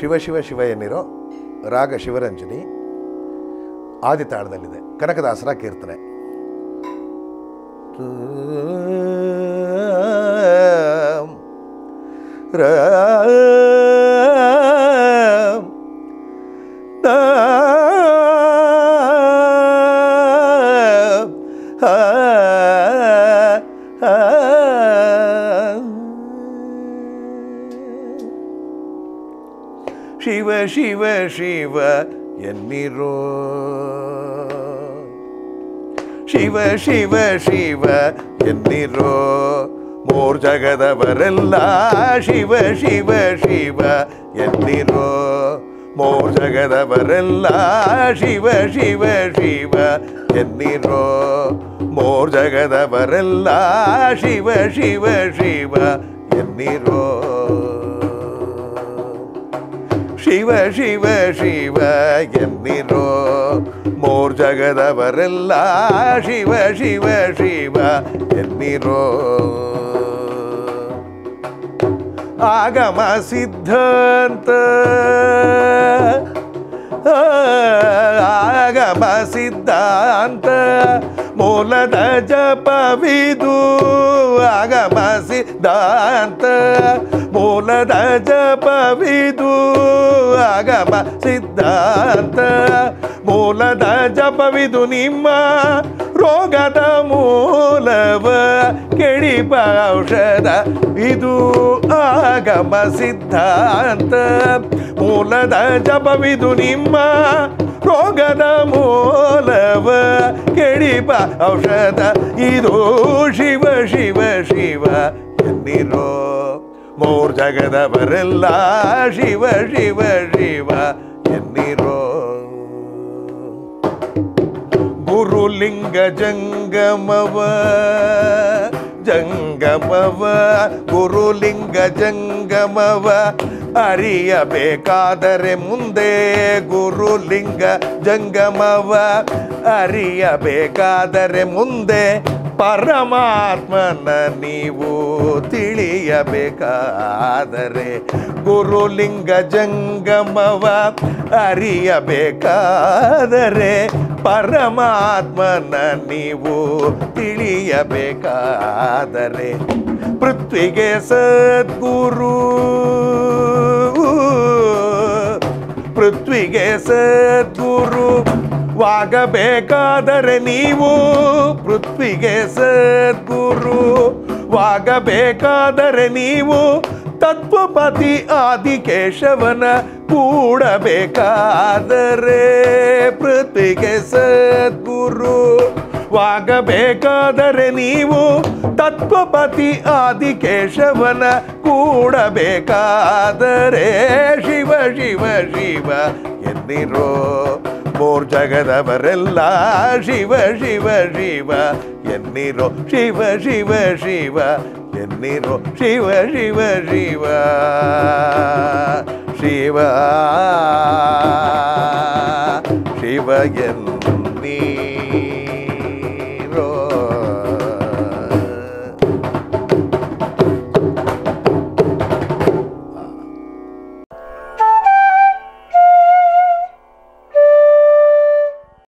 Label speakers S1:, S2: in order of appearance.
S1: ಶಿವ ಶಿವ ಶಿವ ಎನ್ನಿರೋ ರಾಗ ಶಿವರಂಜನಿ ಆದಿತಾಳದಲ್ಲಿದೆ. ಕನಕದಾಸರ ಕೀರ್ತನೆ. ರಾಮ್ ಶಿವ ಶಿವ ಶಿವ ಎನ್ನಿರೋ ಶಿವ ಶಿವ ಶಿವ ಎನ್ನಿರೋ ಮೂರ್ ಜಗದವರೆಲ್ಲ ಶಿವ ಶಿವ ಶಿವ ಎನ್ನಿರೋ ಮೂರ್ ಜಗದವರೆಲ್ಲ ಶಿವ ಶಿವ ಶಿವ ಎನ್ನಿರೋ ಮೂರ್ ಜಗದವರೆಲ್ಲ ಶಿವ ಶಿವ ಶಿವ ಎನ್ನಿರೋ ಶಿವ ಶಿವ ಶಿವ ಎನ್ನಿರೋ ಮೂರ್ ಜಗದವರೆಲ್ಲ ಶಿವ ಶಿವ ಶಿವ ಎನ್ನಿರೋ ಆಗಮ ಸಿದ್ಧಾಂತ ಆಗಮ ಸಿದ್ಧಾಂತ ಮೂಲದ ಜಪವಿದು ಆಗಮ ಸಿದ್ಧಾಂತ ಮೂಲದ ಜಪವಿದು ಆಗಮ ಸಿದ್ಧಾಂತ ಮೂಲದ ಜಪವಿದು ನಿಮ್ಮ ರೋಗದ ಮೂಲವ ಕೆಡಿಪ ಔಷಧ, ಇದು ಆಗಮ ಸಿದ್ಧಾಂತ ಮೂಲದ ಜಪವಿದು ನಿಮ್ಮ ರೋಗದ ಮೂಲವ ಕೆಡಿಪ ಔಷಧ, ಇದು ಶಿವ ಶಿವ ಶಿವ, ಎನ್ನಿರೋ ಮೂರ್ ಜಗದವರೆಲ್ಲ ಶಿವ ಶಿವ ಶಿವ ಎನ್ನಿರೋ ಗುರುಲಿಂಗ ಜಂಗಮವ ಜಂಗಮವ ಗುರುಲಿಂಗ ಜಂಗಮವ ಅರಿಯಬೇಕಾದರೆ ಮುಂದೆ ಗುರುಲಿಂಗ ಜಂಗಮವ ಅರಿಯಬೇಕಾದರೆ ಮುಂದೆ ಪರಮಾತ್ಮನ ನೀವು ತಿಳಿಯಬೇಕಾದರೆ ಗುರುಲಿಂಗ ಜಂಗಮವ ಅರಿಯಬೇಕಾದರೆ ಪರಮಾತ್ಮನ ನೀವು ತಿಳಿಯಬೇಕಾದರೆ ಪೃಥ್ವಿಗೆ ಸದ್ಗುರು ಪೃಥ್ವಿಗೆ ಸದ್ಗುರು ವಾಗಬೇಕಾದರೆ ನೀವು ಪೃಥ್ವಿಗೆ ಸದ್ಗುರು. ವಾಗಬೇಕಾದರೆ ನೀವು ತತ್ವಪತಿ ಆದಿಕೇಶವನ ಕೂಡಬೇಕಾದರೆ ಪೃಥ್ವಿಗೆ ಸದ್ಗುರು. ವಾಗಬೇಕಾದರೆ ನೀವು ತತ್ವಪತಿ ಆದಿಕೇಶವನ ಕೂಡಬೇಕಾದರೆ ಶಿವ ಶಿವ ಶಿವ ಎನ್ನಿರೋ போர் ஜெகதவரெல்லா. சிவ சிவ சிவ. என்னிரோ சிவ சிவ சிவ. என்னிரோ சிவ சிவ சிவ. சிவ. சிவ என்